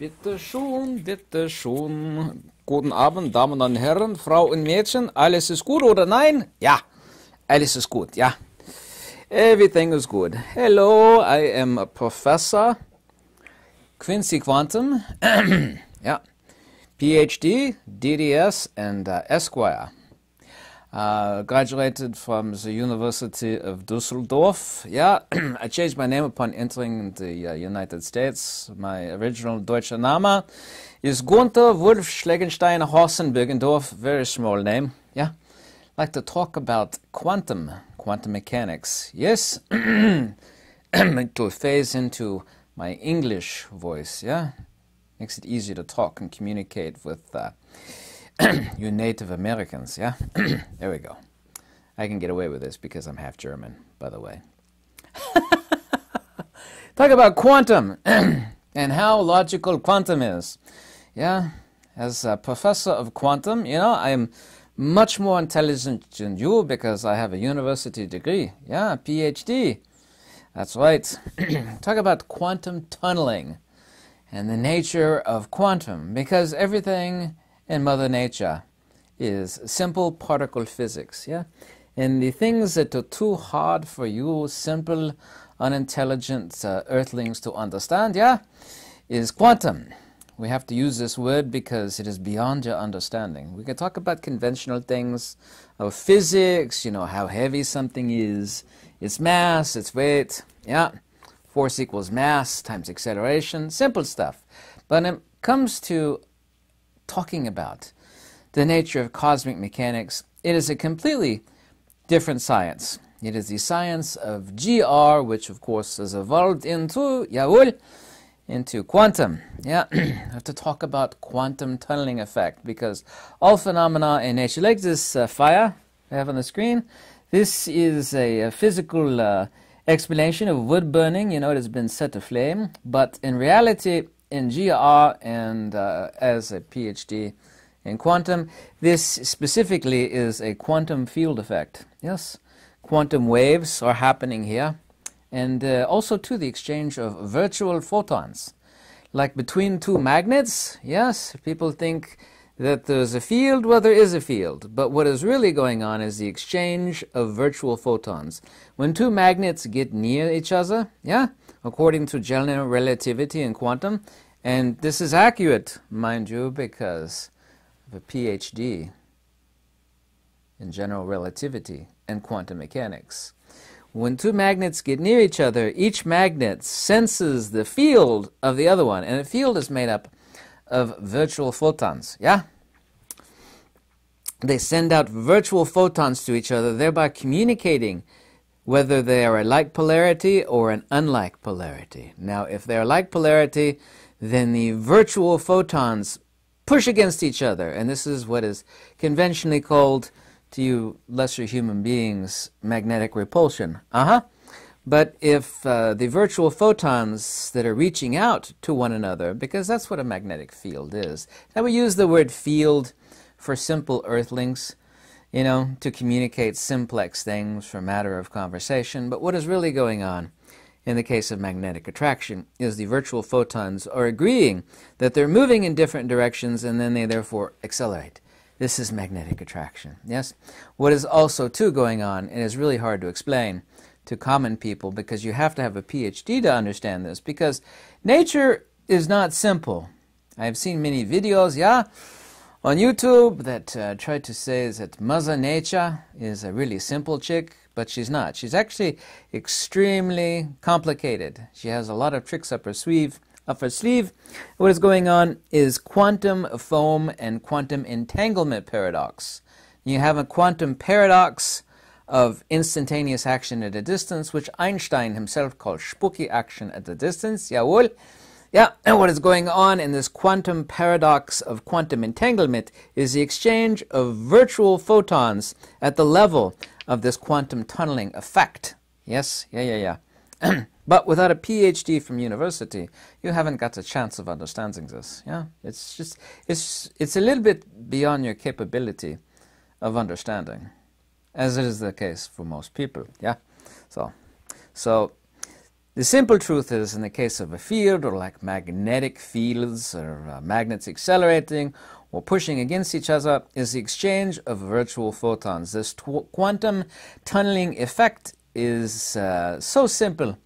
Bitte schon, bitte schon. Guten Abend, Damen und Herren, Frau und Mädchen. Alles ist gut oder nein? Ja, alles ist gut, ja. Everything is good. Hello, I am a professor. Quincy Quantum. yeah. PhD, DDS, and uh, Esquire. Uh, graduated from the University of Dusseldorf. Yeah, I changed my name upon entering the uh, United States. My original Deutsche Name is Gunther Wolf Schlegenstein Horsenbergendorf. Very small name. Yeah, like to talk about quantum, quantum mechanics. Yes, to phase into my English voice. Yeah, makes it easier to talk and communicate with. Uh, you Native Americans, yeah? there we go. I can get away with this because I'm half German, by the way. Talk about quantum and how logical quantum is. Yeah, as a professor of quantum, you know, I'm much more intelligent than you because I have a university degree. Yeah, PhD. That's right. Talk about quantum tunneling and the nature of quantum because everything in Mother Nature is simple particle physics, yeah? And the things that are too hard for you simple, unintelligent uh, earthlings to understand, yeah, is quantum. We have to use this word because it is beyond your understanding. We can talk about conventional things of physics, you know, how heavy something is, its mass, its weight, yeah. Force equals mass times acceleration, simple stuff. But when it comes to talking about the nature of cosmic mechanics, it is a completely different science. It is the science of GR, which of course has evolved into Yaul, into quantum. Yeah, I have to talk about quantum tunneling effect because all phenomena in nature, like this uh, fire I have on the screen, this is a, a physical uh, explanation of wood burning. You know, it has been set aflame, but in reality, in GR and uh, as a PhD in quantum. This specifically is a quantum field effect. Yes, quantum waves are happening here, and uh, also to the exchange of virtual photons. Like between two magnets, yes, people think that there's a field, well, there is a field. But what is really going on is the exchange of virtual photons. When two magnets get near each other, yeah, according to general relativity and quantum. And this is accurate, mind you, because of a PhD in general relativity and quantum mechanics. When two magnets get near each other, each magnet senses the field of the other one, and the field is made up of virtual photons. Yeah? They send out virtual photons to each other, thereby communicating whether they are a like polarity or an unlike polarity. Now, if they're like polarity, then the virtual photons push against each other, and this is what is conventionally called, to you lesser human beings, magnetic repulsion. Uh huh. But if uh, the virtual photons that are reaching out to one another, because that's what a magnetic field is, now we use the word field for simple earthlings you know, to communicate simplex things for matter of conversation. But what is really going on in the case of magnetic attraction is the virtual photons are agreeing that they're moving in different directions and then they therefore accelerate. This is magnetic attraction. Yes? What is also, too, going on, and is really hard to explain to common people because you have to have a PhD to understand this because nature is not simple. I've seen many videos, yeah, on YouTube that uh, tried to say that Mother Nature is a really simple chick, but she's not. She's actually extremely complicated. She has a lot of tricks up her sleeve. Up her sleeve. What is going on is quantum foam and quantum entanglement paradox. You have a quantum paradox of instantaneous action at a distance, which Einstein himself called spooky action at a distance. Jawohl. Yeah, and what is going on in this quantum paradox of quantum entanglement is the exchange of virtual photons at the level of this quantum tunneling effect. Yes, yeah, yeah, yeah. but without a PhD from university, you haven't got a chance of understanding this. Yeah, it's just it's it's a little bit beyond your capability of understanding, as it is the case for most people. Yeah, so so The simple truth is, in the case of a field, or like magnetic fields, or uh, magnets accelerating or pushing against each other, is the exchange of virtual photons. This quantum tunneling effect is uh, so simple,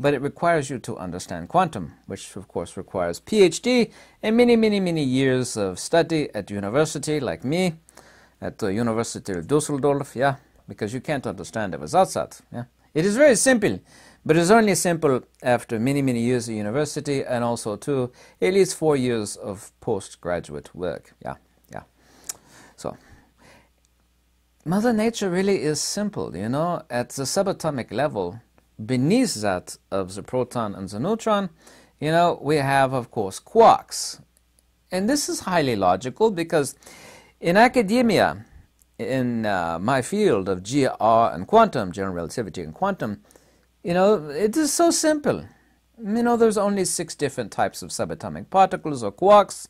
but it requires you to understand quantum, which of course requires PhD and many, many, many years of study at university, like me, at the University of Dusseldorf, yeah, because you can't understand it without that, yeah. It is very simple. But it's only simple after many, many years of university and also too at least four years of postgraduate work. Yeah, yeah. So Mother Nature really is simple, you know, at the subatomic level, beneath that of the proton and the neutron, you know, we have, of course, quarks. And this is highly logical because in academia, in uh, my field of GR and quantum, general relativity and quantum, you know, it is so simple. You know, there's only six different types of subatomic particles or quarks.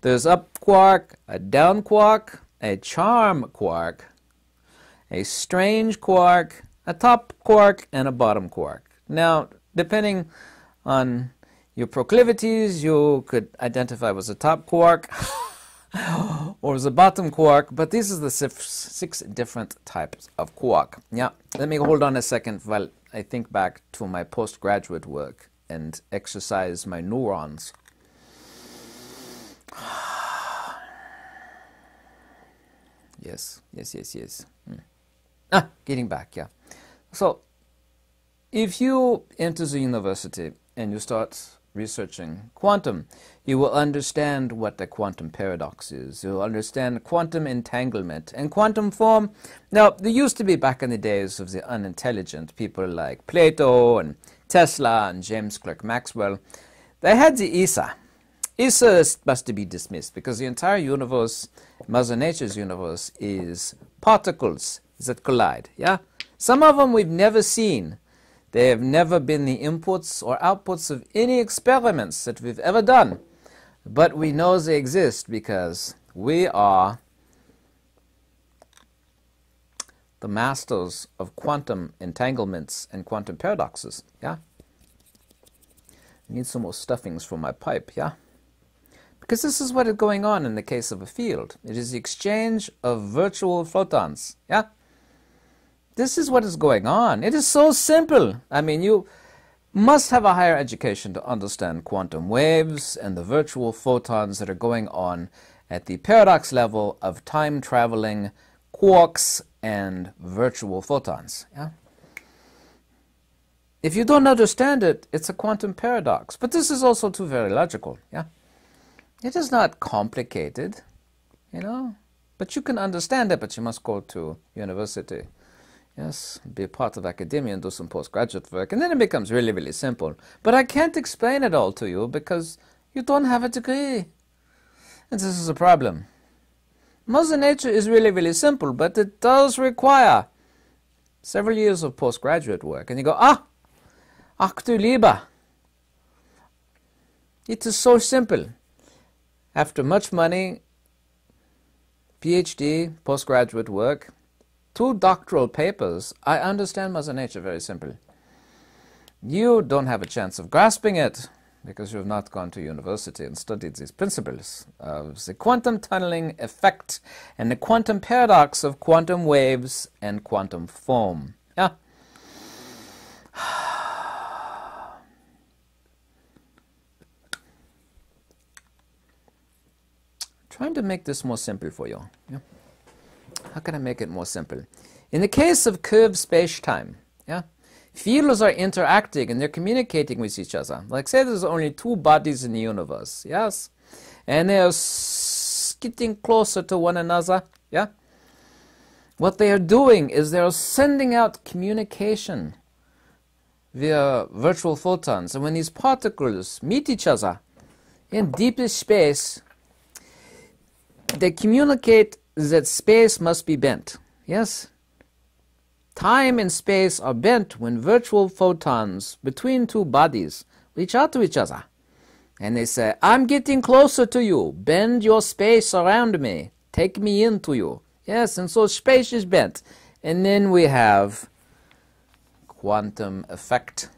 There's up quark, a down quark, a charm quark, a strange quark, a top quark, and a bottom quark. Now, depending on your proclivities, you could identify as a top quark or as a bottom quark, but these are the six different types of quark. Yeah, let me hold on a second while I think back to my postgraduate work and exercise my neurons. yes, yes, yes, yes. Mm. Ah, getting back, yeah. So, if you enter the university and you start researching quantum, you will understand what the quantum paradox is. You'll understand quantum entanglement and quantum foam. Now, there used to be back in the days of the unintelligent people like Plato and Tesla and James Clerk Maxwell. They had the ISA. ISA must be dismissed because the entire universe, Mother Nature's universe, is particles that collide. Yeah, some of them we've never seen they have never been the inputs or outputs of any experiments that we've ever done. But we know they exist because we are the masters of quantum entanglements and quantum paradoxes. Yeah? I need some more stuffings for my pipe, yeah? Because this is what is going on in the case of a field. It is the exchange of virtual photons, yeah? This is what is going on. It is so simple. I mean, you must have a higher education to understand quantum waves and the virtual photons that are going on at the paradox level of time traveling quarks and virtual photons. Yeah? If you don't understand it, it's a quantum paradox. But this is also too very logical. Yeah? It is not complicated, you know. But you can understand it, but you must go to university. Yes, be a part of academia and do some postgraduate work, and then it becomes really, really simple. But I can't explain it all to you because you don't have a degree. And this is a problem. Mother Nature is really, really simple, but it does require several years of postgraduate work. And you go, ah, lieber. It is so simple. After much money, PhD, postgraduate work, two doctoral papers, I understand Mother Nature very simply. You don't have a chance of grasping it because you have not gone to university and studied these principles of the quantum tunneling effect and the quantum paradox of quantum waves and quantum foam. Yeah. Trying to make this more simple for you. Yeah. How can I make it more simple? In the case of curved space-time, yeah, fields are interacting and they're communicating with each other. Like say there's only two bodies in the universe, yes? And they're getting closer to one another, yeah? What they are doing is they're sending out communication via virtual photons. And when these particles meet each other in deepest space, they communicate that space must be bent. Yes? Time and space are bent when virtual photons between two bodies reach out to each other. And they say, I'm getting closer to you. Bend your space around me. Take me into you. Yes, and so space is bent. And then we have quantum effect.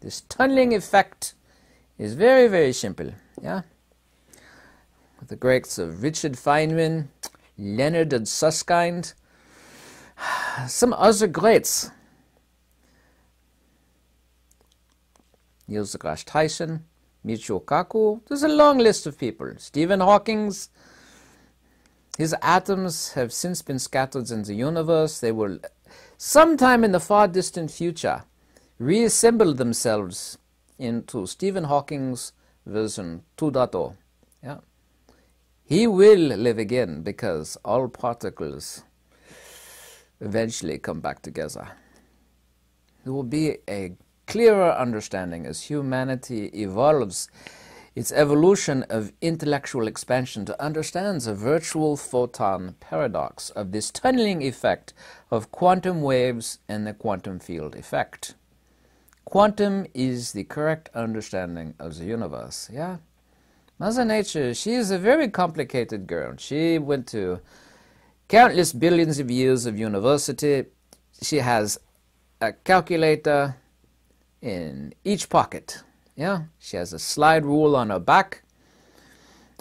This tunneling effect is very, very simple. Yeah? The greats of Richard Feynman, Leonard and Susskind, some other greats. Neil deGrasse Tyson, Michio Kaku. There's a long list of people. Stephen Hawking's. His atoms have since been scattered in the universe. They will, sometime in the far distant future, reassemble themselves into Stephen Hawking's version 2.0. Yeah. He will live again because all particles eventually come back together. There will be a clearer understanding as humanity evolves its evolution of intellectual expansion to understand the virtual photon paradox of this tunneling effect of quantum waves and the quantum field effect. Quantum is the correct understanding of the universe, yeah? Mother Nature, she is a very complicated girl. She went to countless billions of years of university. She has a calculator in each pocket. Yeah, she has a slide rule on her back,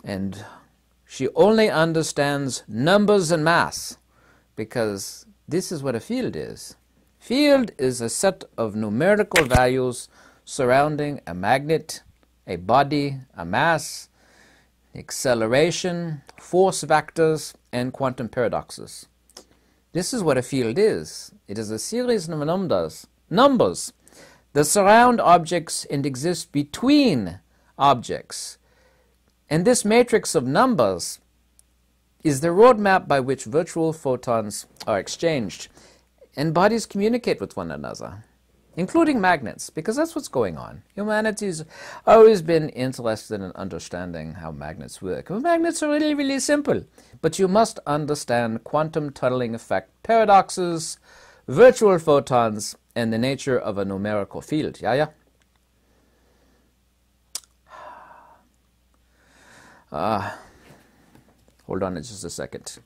and she only understands numbers and mass because this is what a field is. Field is a set of numerical values surrounding a magnet, a body, a mass, acceleration, force vectors, and quantum paradoxes. This is what a field is. It is a series of numbers, numbers that surround objects and exist between objects. And this matrix of numbers is the roadmap by which virtual photons are exchanged and bodies communicate with one another, including magnets, because that's what's going on. Humanity's always been interested in understanding how magnets work. Well, magnets are really, really simple, but you must understand quantum tunneling effect paradoxes, virtual photons, and the nature of a numerical field. Yeah, yeah? Uh, hold on just a second.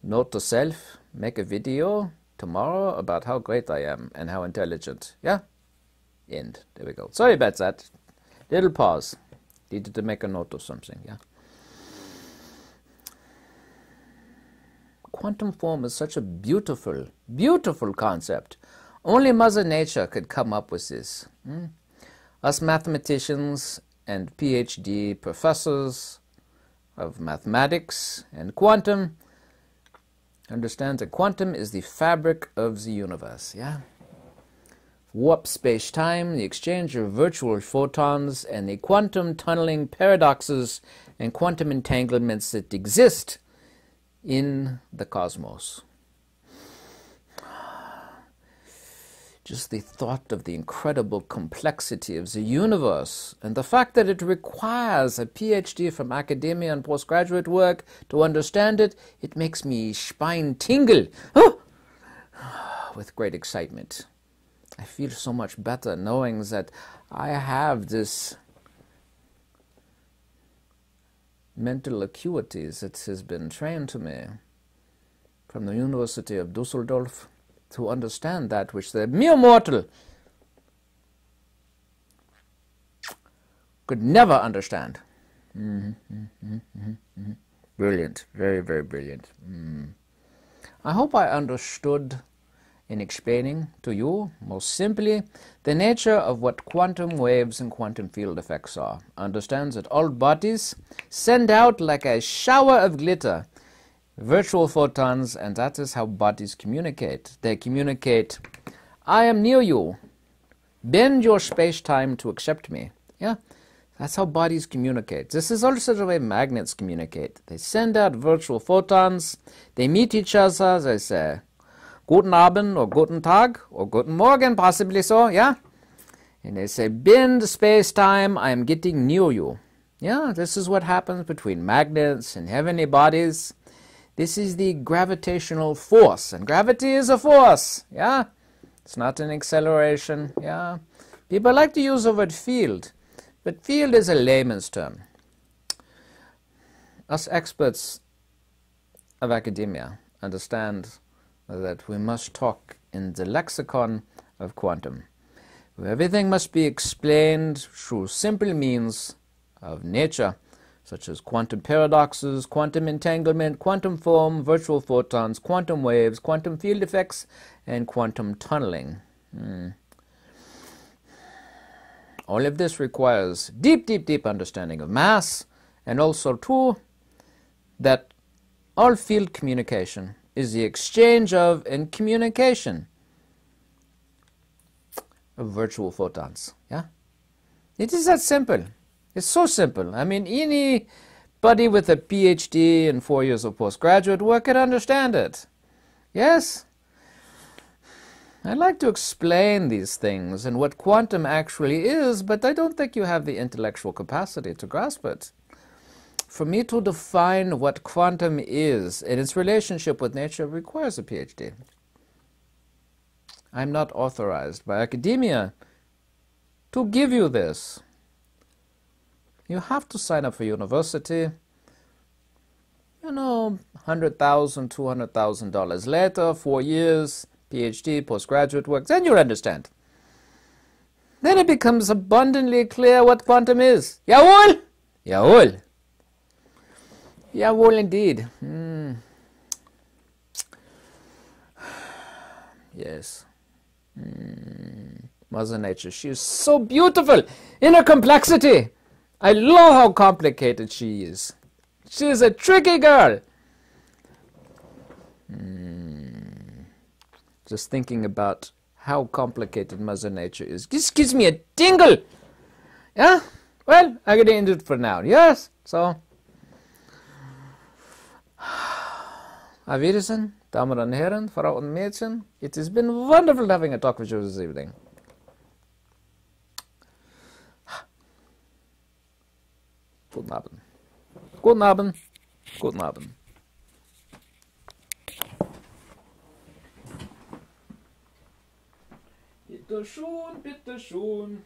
Note to self, make a video tomorrow about how great I am and how intelligent. Yeah? End. There we go. Sorry about that. Little pause. Needed to make a note of something, yeah? quantum foam is such a beautiful, beautiful concept. Only Mother Nature could come up with this. Hmm? Us mathematicians and PhD professors of mathematics and quantum understand that quantum is the fabric of the universe, yeah? Warp space-time, the exchange of virtual photons, and the quantum tunneling paradoxes and quantum entanglements that exist in the cosmos. Just the thought of the incredible complexity of the universe and the fact that it requires a PhD from academia and postgraduate work to understand it, it makes me spine tingle oh! with great excitement. I feel so much better knowing that I have this mental acuity that has been trained to me from the University of Dusseldorf to understand that which the mere mortal could never understand. Mm-hmm, mm-hmm, mm-hmm, mm-hmm. brilliant, very, very brilliant. Mm. I hope I understood in explaining to you, most simply, the nature of what quantum waves and quantum field effects are. Understands that all bodies send out like a shower of glitter virtual photons, and that is how bodies communicate. They communicate, I am near you. Bend your space-time to accept me. Yeah, that's how bodies communicate. This is also the way magnets communicate. They send out virtual photons. They meet each other. They say, Guten Abend or Guten Tag or Guten Morgen, possibly so, yeah? And they say, bend space-time, I am getting near you. Yeah, this is what happens between magnets and heavenly bodies. This is the gravitational force, and gravity is a force, yeah? It's not an acceleration, yeah? People like to use the word field, but field is a layman's term. Us experts of academia understand that we must talk in the lexicon of quantum. Everything must be explained through simple means of nature, such as quantum paradoxes, quantum entanglement, quantum foam, virtual photons, quantum waves, quantum field effects, and quantum tunneling. Hmm. All of this requires deep, deep, deep understanding of mass, and also, too, that all field communication is the exchange of and communication of virtual photons. Yeah? It is that simple. It's so simple. I mean, anybody with a PhD and four years of postgraduate work can understand it. Yes? I'd like to explain these things and what quantum actually is, but I don't think you have the intellectual capacity to grasp it. For me to define what quantum is and its relationship with nature requires a PhD. I'm not authorized by academia to give you this. You have to sign up for university. You know, $100,000, $200,000 later, four years, PhD, postgraduate work, then you understand. Then it becomes abundantly clear what quantum is. Jawohl! Jawohl! Jawohl, indeed. Mm. Yes. Mm. Mother Nature, she is so beautiful in her complexity. I love how complicated she is. She is a tricky girl. Mm. Just thinking about how complicated Mother Nature is. This gives me a tingle. Yeah? Well, I'm going to end it for now. Yes? So. Auf Wiedersehen, Damen und Herren, Frau und Mädchen. It has been wonderful having a talk with you this evening. Guten Abend. Guten Abend. Guten Abend. Bitte schon, bitte schon.